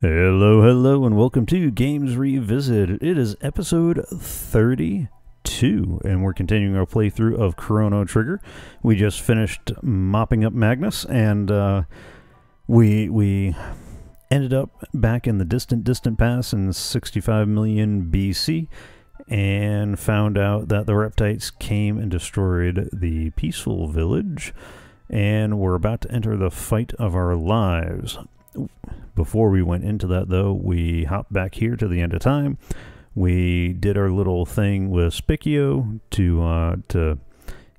Hello, hello, and welcome to Games Revisited. It is episode 32, and we're continuing our playthrough of Chrono Trigger. We just finished mopping up Magus, and uh, we we ended up back in the distant, distant past in 65 million BC, and found out that the Reptites came and destroyed the peaceful village, and we're about to enter the fight of our lives. Before we went into that, though, we hopped back here to the end of time. We did our little thing with Spekkio to uh, to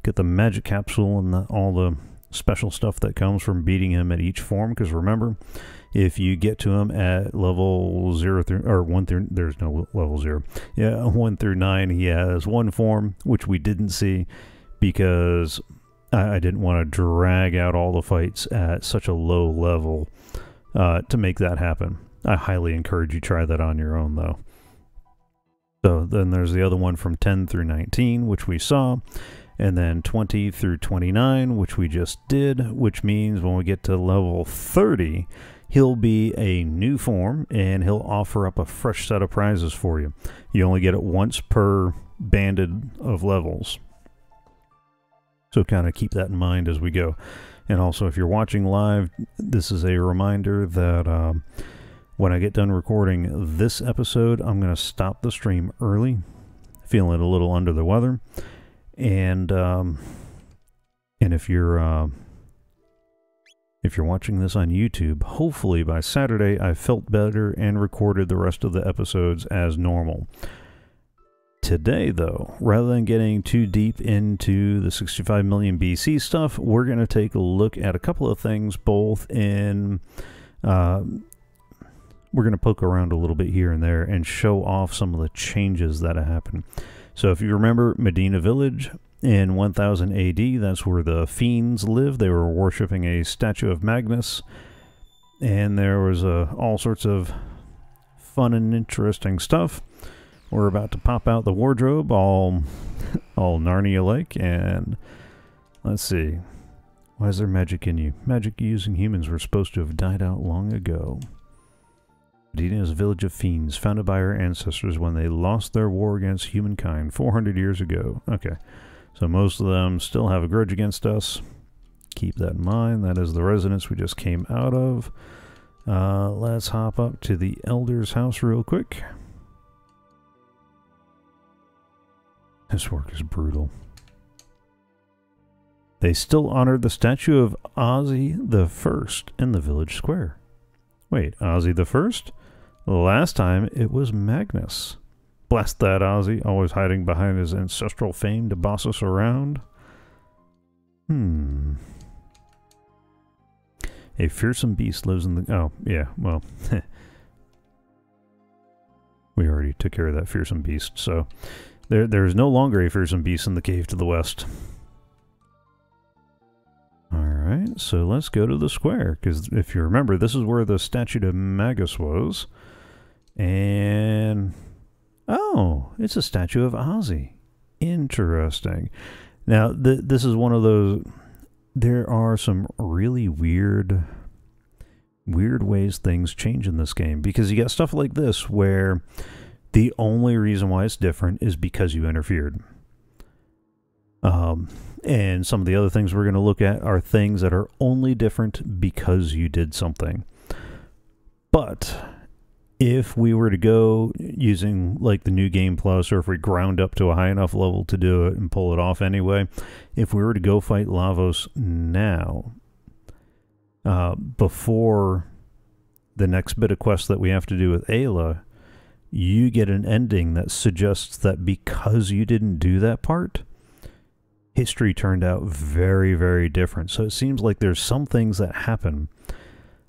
get the magic capsule and the, all the special stuff that comes from beating him at each form. Because remember, if you get to him at level zero through or one through, there's no level zero. Yeah, one through nine, he has one form, which we didn't see because I, I didn't want to drag out all the fights at such a low level uh, to make that happen. I highly encourage you try that on your own, though. So then there's the other one from 10 through 19, which we saw, and then 20 through 29, which we just did, which means when we get to level 30, he'll be a new form and he'll offer up a fresh set of prizes for you. You only get it once per banded of levels. So kind of keep that in mind as we go. And also, if you're watching live, this is a reminder that um, when I get done recording this episode, I'm going to stop the stream early. Feeling a little under the weather, and um, and if you're uh, if you're watching this on YouTube, hopefully by Saturday I felt better and recorded the rest of the episodes as normal. Today, though, rather than getting too deep into the 65 million BC stuff, we're going to take a look at a couple of things, both in. Uh, we're going to poke around a little bit here and there and show off some of the changes that have happened. So, if you remember Medina Village in 1000 AD, that's where the fiends lived. They were worshipping a statue of Magus, and there was uh, all sorts of fun and interesting stuff. We're about to pop out the wardrobe, all, all Narnia-like, and let's see. Why is there magic in you? Magic using humans were supposed to have died out long ago. Medina village of fiends, founded by our ancestors when they lost their war against humankind 400 years ago. Okay, so most of them still have a grudge against us. Keep that in mind. That is the residence we just came out of. Uh, let's hop up to the Elder's house real quick. This work is brutal. They still honor the statue of Ozzie the First in the village square. Wait, Ozzie the First? Last time it was Magnus. Blast that Ozzie, always hiding behind his ancestral fame to boss us around. Hmm. A fearsome beast lives in the... Oh, yeah, well... we already took care of that fearsome beast, so... There, there is no longer a fearsome beast in the cave to the west. Alright, so let's go to the square, because if you remember, this is where the statue of Magus was. And... Oh, it's a statue of Ozzie. Interesting. Now, th this is one of those... There are some really weird... Weird ways things change in this game, because you got stuff like this, where the only reason why it's different is because you interfered. Um, and some of the other things we're going to look at are things that are only different because you did something. But if we were to go using like the new game plus, or if we ground up to a high enough level to do it and pull it off anyway, if we were to go fight Lavos now, uh, before the next bit of quest that we have to do with Ayla, you get an ending that suggests that because you didn't do that part, history turned out very, very different. So it seems like there's some things that happen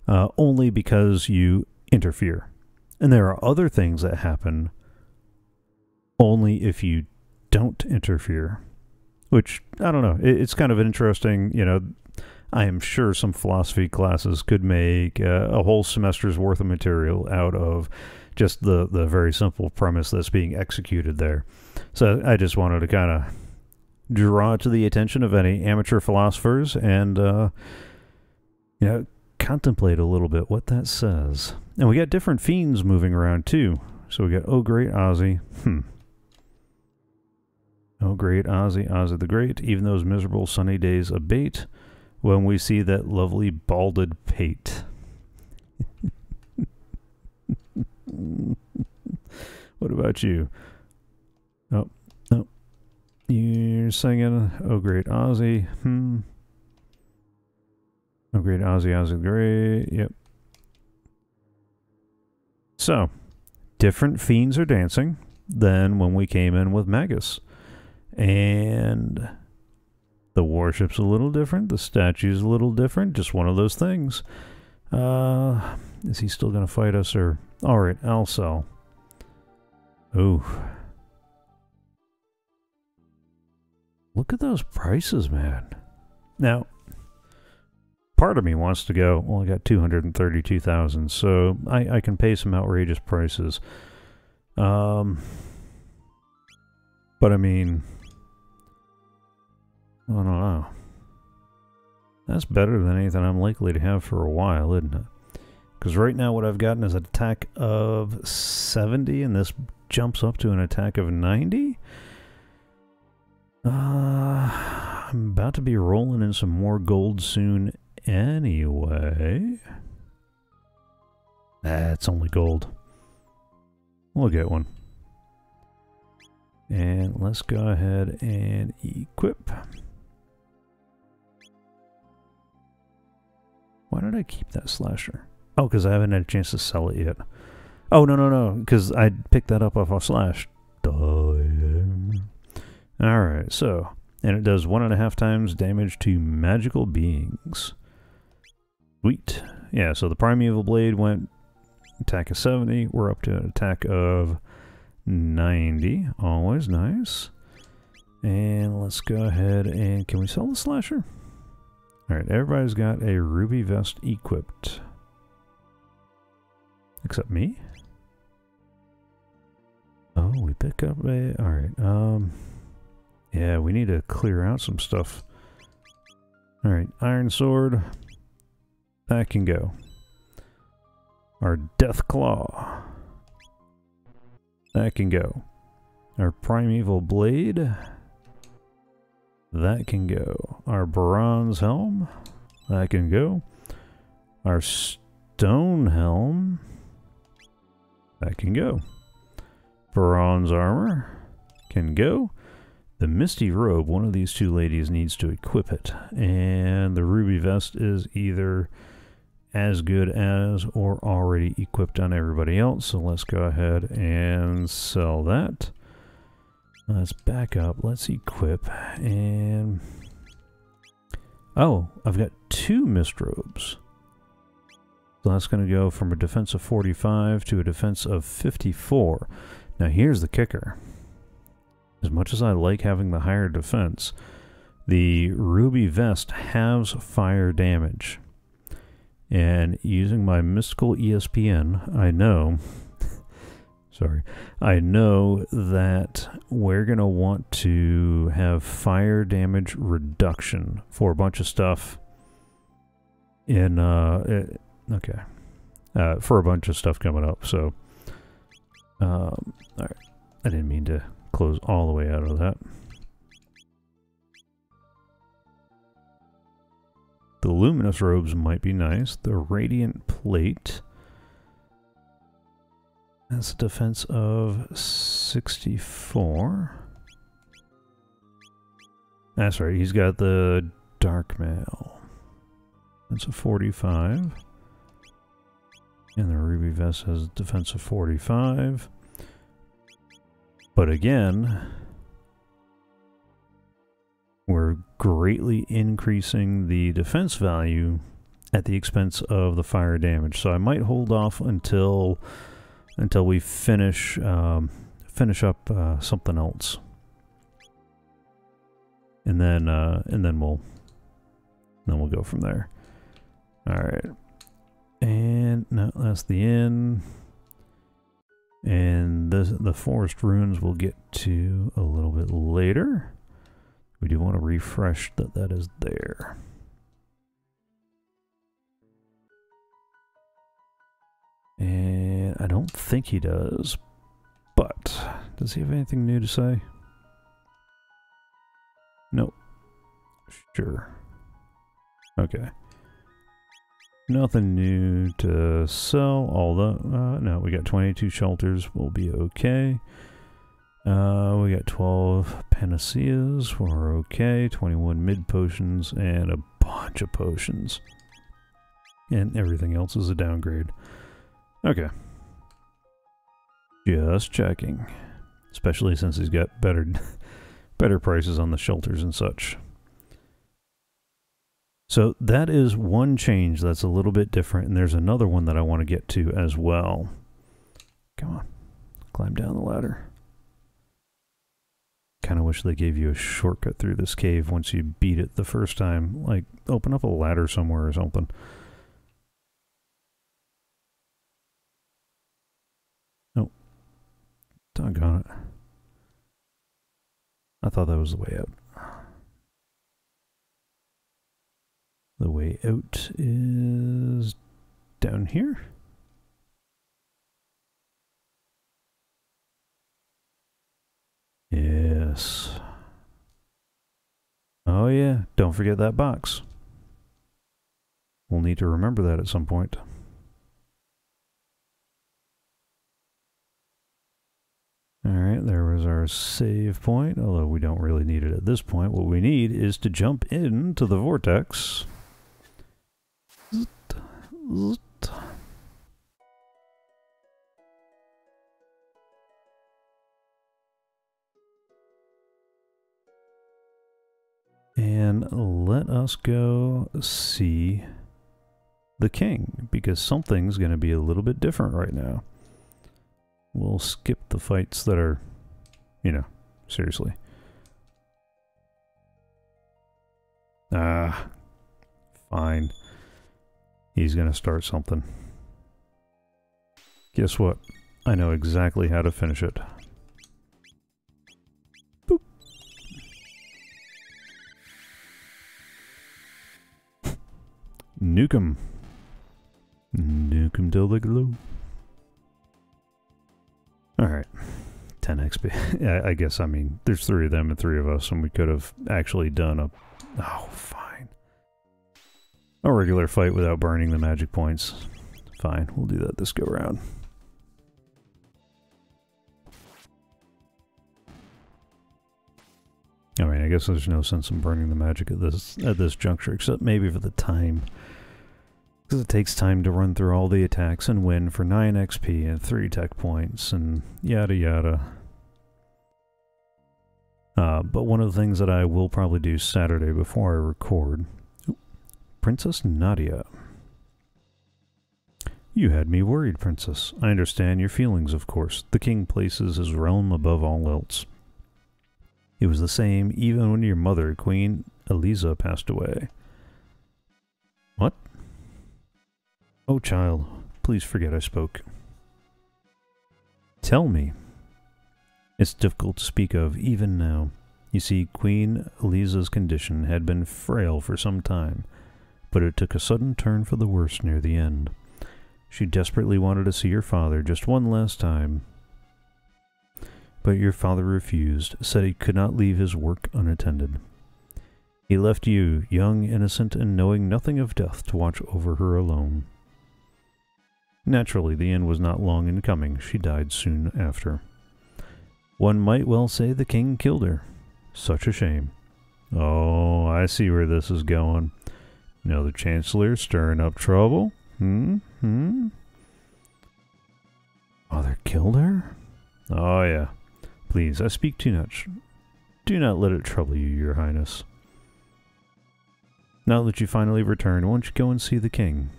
uh, only because you interfere. And there are other things that happen only if you don't interfere. Which, I don't know, it, it's kind of interesting, you know, I am sure some philosophy classes could make uh, a whole semester's worth of material out of just the the very simple premise that's being executed there. So I just wanted to kind of draw to the attention of any amateur philosophers and uh, you know contemplate a little bit what that says. And we got different fiends moving around too. So we got Oh Great Ozzie. Hmm. Oh Great Ozzie, Ozzie the Great. Even those miserable sunny days abate when we see that lovely balded pate. what about you? Oh, no. You're singing Oh Great Ozzie. Hmm. Oh, great Ozzie, Ozzie Great. Yep. So, different fiends are dancing than when we came in with Magus. And the worship's a little different. The statue's a little different. Just one of those things. Uh, is he still going to fight us or... Alright, Alcel. Ooh. Look at those prices, man. Now, part of me wants to go, well, I got 232,000, so I, I can pay some outrageous prices. Um, but I mean, I don't know. That's better than anything I'm likely to have for a while, isn't it? Because right now what I've gotten is an attack of 70, and this jumps up to an attack of 90? Uh, I'm about to be rolling in some more gold soon Anyway. That's only gold. We'll get one. And let's go ahead and equip. Why did I keep that slasher? Oh, because I haven't had a chance to sell it yet. Oh, no, no, no, because I picked that up off of Slash. Alright, so, and it does one and a half times damage to magical beings. Sweet. Yeah, so the Primeval Blade went attack of 70. We're up to an attack of 90. Always nice. And let's go ahead and... Can we sell the slasher? Alright, everybody's got a ruby vest equipped. Except me? Oh, we pick up a... Alright, um... Yeah, we need to clear out some stuff. Alright, Iron Sword. That can go. Our Death Claw. That can go. Our Primeval Blade. That can go. Our Bronze Helm. That can go. Our Stone Helm. That can go. Bronze Armor. Can go. The Misty Robe, one of these two ladies needs to equip it. And the Ruby Vest is either as good as or already equipped on everybody else. So let's go ahead and sell that. Let's back up. Let's equip. And... Oh, I've got two mist robes. So that's going to go from a defense of 45 to a defense of 54. Now here's the kicker. As much as I like having the higher defense, the Ruby Vest has fire damage. And using my mystical ESPN, I know, sorry, I know that we're going to want to have fire damage reduction for a bunch of stuff in, uh, it, okay, uh, for a bunch of stuff coming up. So, um, all right, I didn't mean to close all the way out of that. The luminous robes might be nice. The radiant plate. That's a defense of 64. That's right, he's got the dark mail. That's a 45. And the ruby vest has a defense of 45. But again, we're greatly increasing the defense value at the expense of the fire damage. So I might hold off until until we finish um, finish up uh, something else, and then uh, and then we'll then we'll go from there. All right, and inn. No, that's the inn. And the, the forest ruins we'll get to a little bit later. We do want to refresh that that is there. And I don't think he does, but does he have anything new to say? Nope. Sure. Okay. Nothing new to sell, although, uh, no, we got 22 shelters, we'll be okay. Uh, we got 12 panaceas, we're okay. 21 mid potions, and a bunch of potions. And everything else is a downgrade. Okay. Just checking. Especially since he's got better better prices on the shelters and such. So that is one change that's a little bit different, and there's another one that I want to get to as well. Come on. Climb down the ladder. Kind of wish they gave you a shortcut through this cave once you beat it the first time. Like, open up a ladder somewhere or something. Nope. Doggone it. I thought that was the way out. The way out is down here. Yes. Oh yeah, don't forget that box. We'll need to remember that at some point. Alright, there was our save point, although we don't really need it at this point. What we need is to jump into the vortex. And let us go see the king, because something's going to be a little bit different right now. We'll skip the fights that are, you know, seriously. Ah, fine. He's gonna start something. Guess what? I know exactly how to finish it. Boop. Nuke him. Nuke him till they glow. Alright. 10 XP. I guess, I mean, there's three of them and three of us, and we could have actually done a... Oh, fine. Regular fight without burning the magic points. Fine, we'll do that this go round. I mean, I guess there's no sense in burning the magic at this at this juncture, except maybe for the time. Because it takes time to run through all the attacks and win for 9 XP and 3 tech points and yada yada. Uh, but one of the things that I will probably do Saturday before I record... Princess Nadia. You had me worried, Princess. I understand your feelings, of course. The king places his realm above all else. It was the same even when your mother, Queen Eliza, passed away. What? Oh, child, please forget I spoke. Tell me. It's difficult to speak of, even now. You see, Queen Eliza's condition had been frail for some time, but it took a sudden turn for the worse near the end. She desperately wanted to see her father just one last time, but your father refused, said he could not leave his work unattended. He left you, young, innocent, and knowing nothing of death, to watch over her alone. Naturally, the end was not long in coming. She died soon after. One might well say the king killed her. Such a shame. Oh, I see where this is going. Now the Chancellor stirring up trouble? Hmm? Hmm? Father killed her? Oh, yeah. Please, I speak too much. Do not let it trouble you, your highness. Now that you finally returned, won't you go and see the king?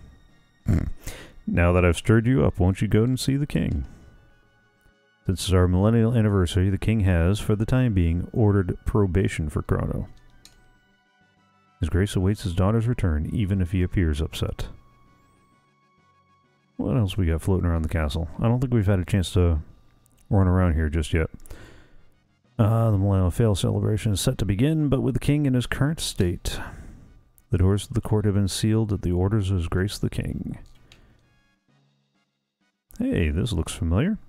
Now that I've stirred you up, won't you go and see the king? Since it's our millennial anniversary, the king has, for the time being, ordered probation for Chrono. His grace awaits his daughter's return, even if he appears upset. What else we got floating around the castle? I don't think we've had a chance to run around here just yet. Uh, the Millennial Fair celebration is set to begin, but with the king in his current state. The doors of the court have been sealed at the orders of his grace the king. Hey, this looks familiar.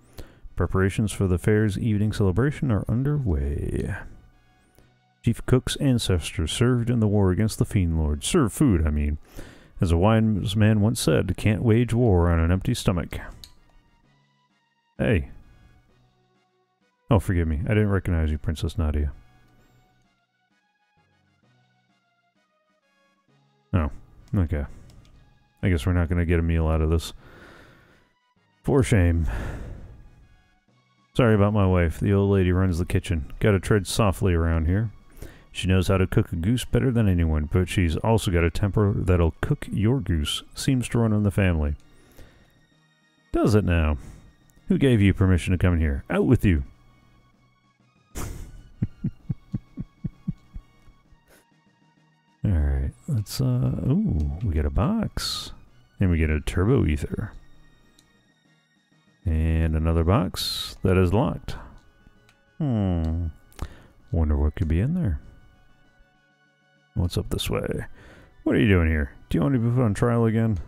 Preparations for the fair's evening celebration are underway. Chief Cook's ancestors served in the war against the Fiend Lord. Served food, I mean. As a wise man once said, can't wage war on an empty stomach. Hey. Oh, forgive me. I didn't recognize you, Princess Nadia. Oh, okay. I guess we're not going to get a meal out of this. For shame. Sorry about my wife. The old lady runs the kitchen. Gotta tread softly around here. She knows how to cook a goose better than anyone, but she's also got a temper that'll cook your goose. Seems to run in the family. Does it now? Who gave you permission to come in here? Out with you! Alright, let's, uh, ooh, we get a box. And we get a turbo ether. And another box that is locked. Hmm. Wonder what could be in there. What's up this way? What are you doing here? Do you want to be put on trial again?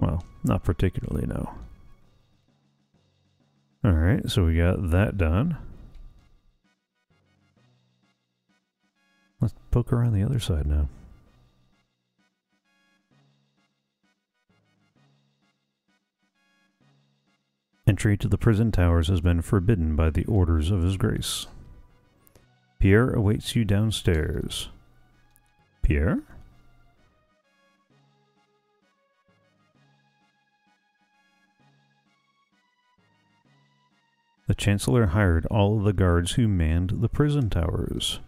Well, not particularly, no. Alright, so we got that done. Let's poke around the other side now. Entry to the prison towers has been forbidden by the orders of His Grace. Pierre awaits you downstairs. Pierre? The Chancellor hired all of the guards who manned the prison towers.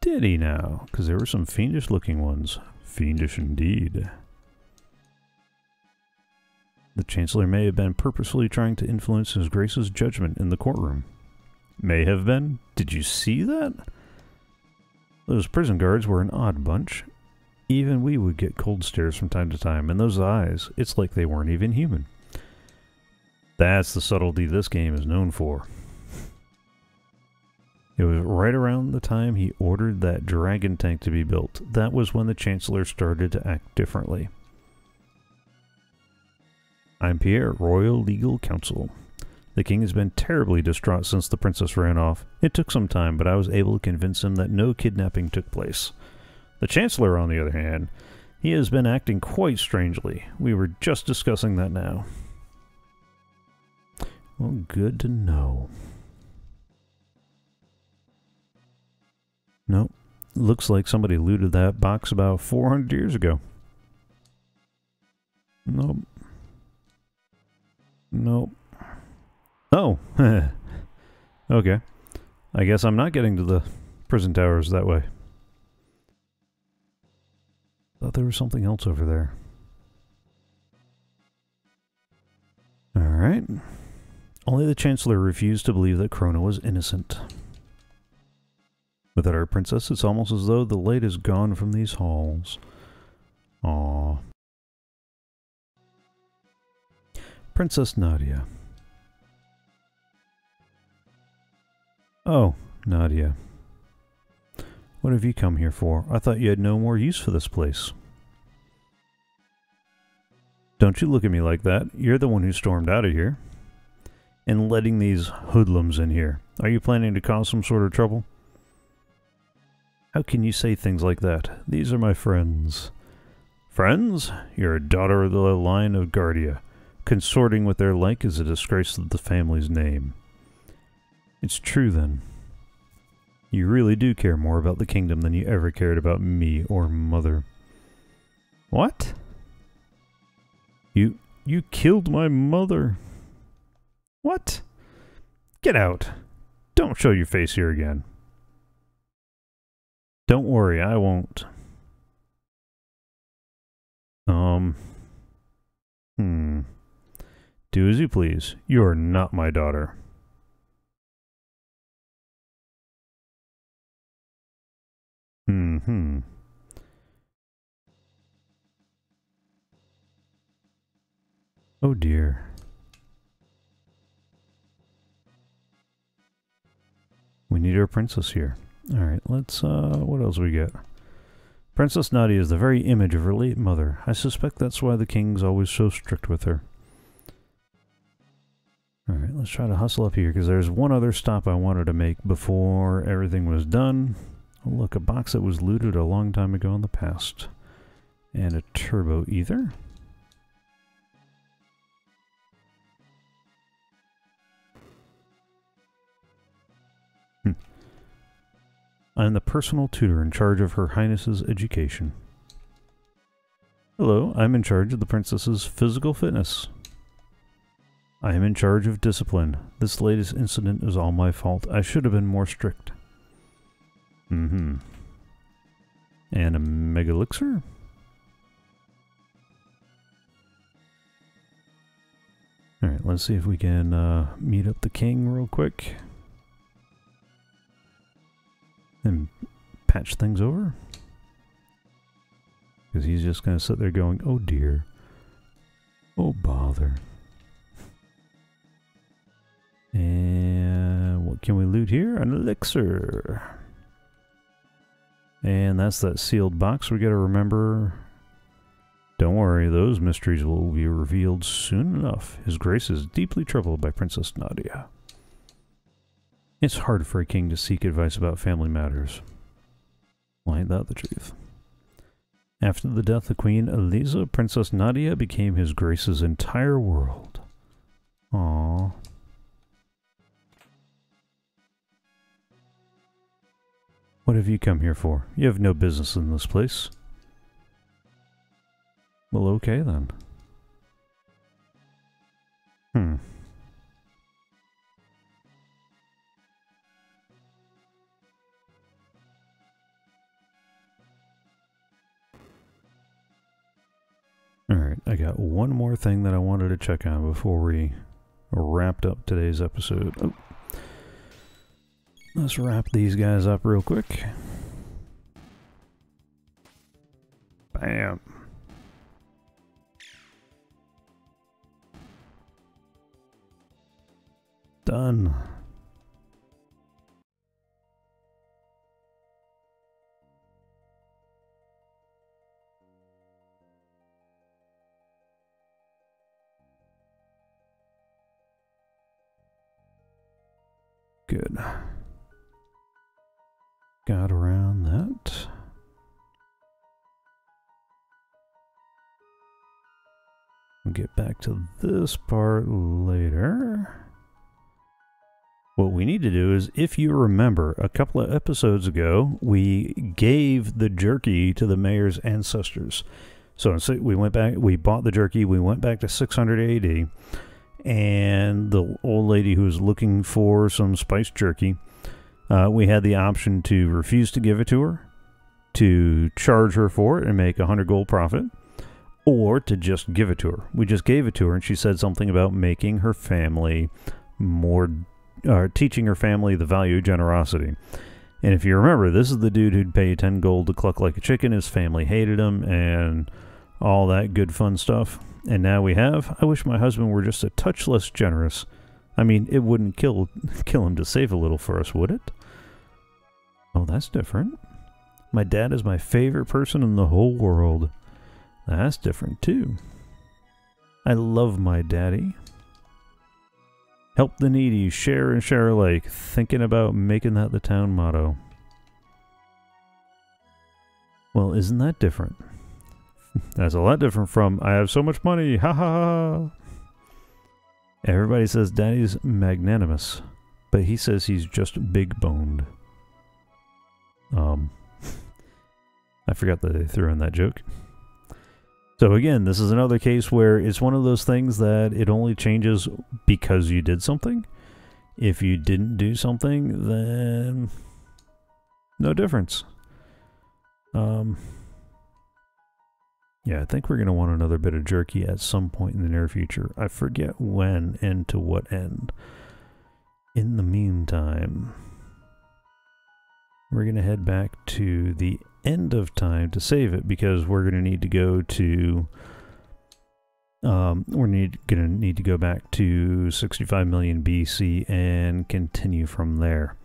Did he now? Because there were some fiendish looking ones. Fiendish indeed. The Chancellor may have been purposefully trying to influence His Grace's judgment in the courtroom. May have been? Did you see that? Those prison guards were an odd bunch. Even we would get cold stares from time to time, and those eyes, it's like they weren't even human. That's the subtlety this game is known for. It was right around the time he ordered that dragon tank to be built. That was when the Chancellor started to act differently. I'm Pierre, Royal Legal Counsel. The king has been terribly distraught since the princess ran off. It took some time, but I was able to convince him that no kidnapping took place. The Chancellor, on the other hand, he has been acting quite strangely. We were just discussing that now. Well, good to know. Nope. Looks like somebody looted that box about 400 years ago. Nope. Nope. Oh. okay. I guess I'm not getting to the prison towers that way. Thought there was something else over there. Alright. Only the Chancellor refused to believe that Chrono was innocent. Without our princess, it's almost as though the light is gone from these halls. Aww. Princess Nadia. Oh, Nadia. What have you come here for? I thought you had no more use for this place. Don't you look at me like that. You're the one who stormed out of here. And letting these hoodlums in here. Are you planning to cause some sort of trouble? How can you say things like that? These are my friends. Friends? You're a daughter of the line of Guardia. Consorting with their like is a disgrace to the family's name. It's true then. You really do care more about the kingdom than you ever cared about me or mother. What? You you killed my mother. What? Get out. Don't show your face here again. Don't worry, I won't. Um. Hmm. Do as you please. You are not my daughter. Hmm. Oh dear. We need our princess here. Alright, let's, uh, what else we get? Princess Nadia is the very image of her late mother. I suspect that's why the king's always so strict with her. Alright, let's try to hustle up here, because there's one other stop I wanted to make before everything was done. Look, a box that was looted a long time ago in the past. And a turbo ether. Hmm. I'm the personal tutor in charge of Her Highness's education. Hello, I'm in charge of the princess's physical fitness. I am in charge of discipline. This latest incident is all my fault. I should have been more strict. Mm-hmm. And a mega elixir? Alright, let's see if we can uh, meet up the king real quick. And patch things over. Because he's just going to sit there going, oh dear. Oh bother. And what can we loot here? An elixir. And that's that sealed box. We got to remember. Don't worry, those mysteries will be revealed soon enough. His Grace is deeply troubled by Princess Nadia. It's hard for a king to seek advice about family matters. Well, ain't that the truth? After the death of Queen Eliza, Princess Nadia became His Grace's entire world. Aww. What have you come here for? You have no business in this place. Well, okay then. Hmm. Alright, I got one more thing that I wanted to check on before we wrapped up today's episode. Oh. Let's wrap these guys up real quick. Bam. Done. Get back to this part later. What we need to do is, if you remember, a couple of episodes ago, we gave the jerky to the mayor's ancestors. So we went back, we bought the jerky, we went back to 600 AD, and the old lady who was looking for some spiced jerky uh, we had the option to refuse to give it to her, to charge her for it and make a 100 gold profit, or to just give it to her. We just gave it to her, and she said something about making her family more, uh, teaching her family the value of generosity. And if you remember, this is the dude who'd pay 10 gold to cluck like a chicken. His family hated him and all that good fun stuff. And now we have, I wish my husband were just a touch less generous. I mean, it wouldn't kill kill him to save a little for us, would it? Oh, that's different. My dad is my favorite person in the whole world. That's different too. I love my daddy. Help the needy, share and share alike. Thinking about making that the town motto. Well, isn't that different? That's a lot different from, I have so much money, ha ha ha. Everybody says daddy's magnanimous, but he says he's just big boned. Um, I forgot that they threw in that joke. So again, this is another case where it's one of those things that it only changes because you did something. If you didn't do something, then no difference. Um, yeah, I think we're going to want another bit of jerky at some point in the near future. I forget when and to what end. In the meantime we're going to head back to the end of time to save it because we're going to need to go to um, we're need, to need to go back to 65 million BC and continue from there.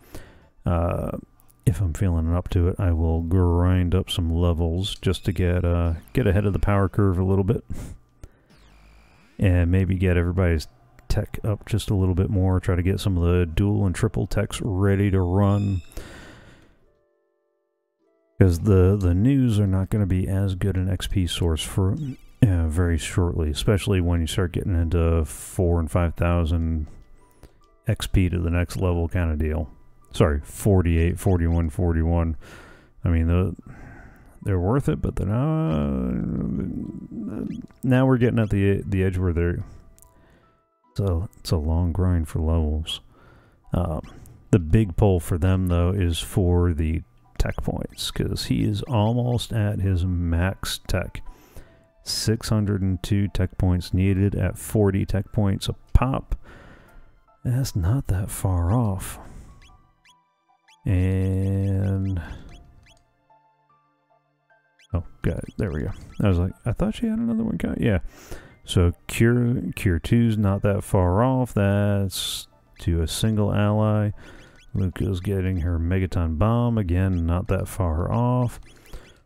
Uh, if I'm feeling up to it, I will grind up some levels just to get uh, get ahead of the power curve a little bit. And maybe get everybody's tech up just a little bit more. Try to get some of the dual and triple techs ready to run. Because the, the Nus are not going to be as good an XP source for very shortly. Especially when you start getting into 4 and 5,000 XP to the next level kind of deal sorry, 48, 41, 41. I mean, the, they're worth it, but they're not. Now we're getting at the the edge where they're. So it's a long grind for levels. Um, the big pull for them though is for the tech points because he is almost at his max tech. 602 tech points needed at 40 tech points a pop. That's not that far off. And oh, got it. There we go. I was like, I thought she had another one. Got yeah. So cure cure two's not that far off. That's to a single ally. Lucca's getting her megaton bomb again, not that far off.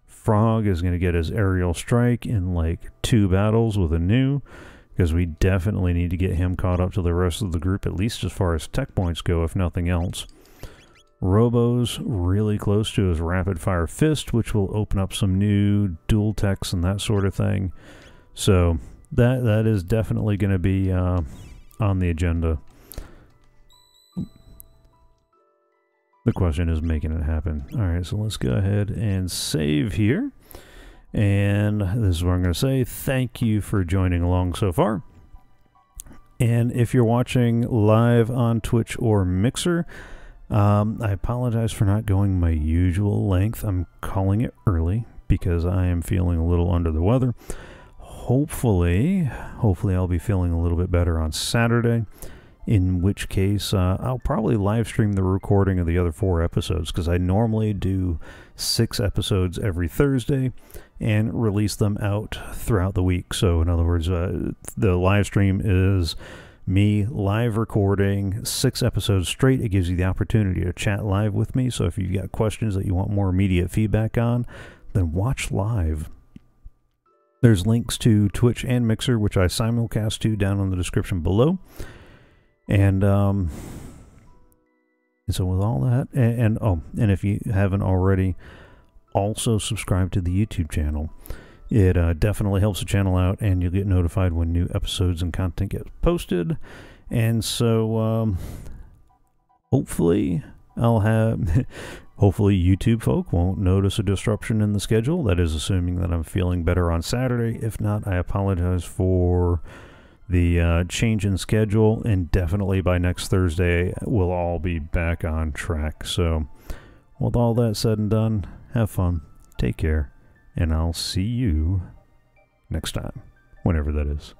Frog is going to get his aerial strike in like two battles with a Nu because we definitely need to get him caught up to the rest of the group, at least as far as tech points go, if nothing else. Robo's really close to his rapid fire fist, which will open up some new dual techs and that sort of thing. So that that is definitely going to be uh, on the agenda. The question is making it happen. All right, so let's go ahead and save here. And this is what I'm going to say. Thank you for joining along so far. And if you're watching live on Twitch or Mixer, um, I apologize for not going my usual length. I'm calling it early because I am feeling a little under the weather. Hopefully, hopefully I'll be feeling a little bit better on Saturday. In which case, uh, I'll probably live stream the recording of the other four episodes because I normally do six episodes every Thursday and release them out throughout the week. So, in other words, uh, the live stream is me live recording six episodes straight. It gives you the opportunity to chat live with me. So if you've got questions that you want more immediate feedback on, then watch live. There's links to Twitch and Mixer, which I simulcast to down in the description below. And um, and so with all that, and, and oh, and if you haven't already, also subscribe to the YouTube channel. It uh, definitely helps the channel out, and you'll get notified when new episodes and content get posted. And so, um, hopefully, I'll have. hopefully, YouTube folk won't notice a disruption in the schedule. That is assuming that I'm feeling better on Saturday. If not, I apologize for the uh, change in schedule, and definitely by next Thursday, we'll all be back on track. So, with all that said and done, have fun, take care and I'll see you next time, whenever that is.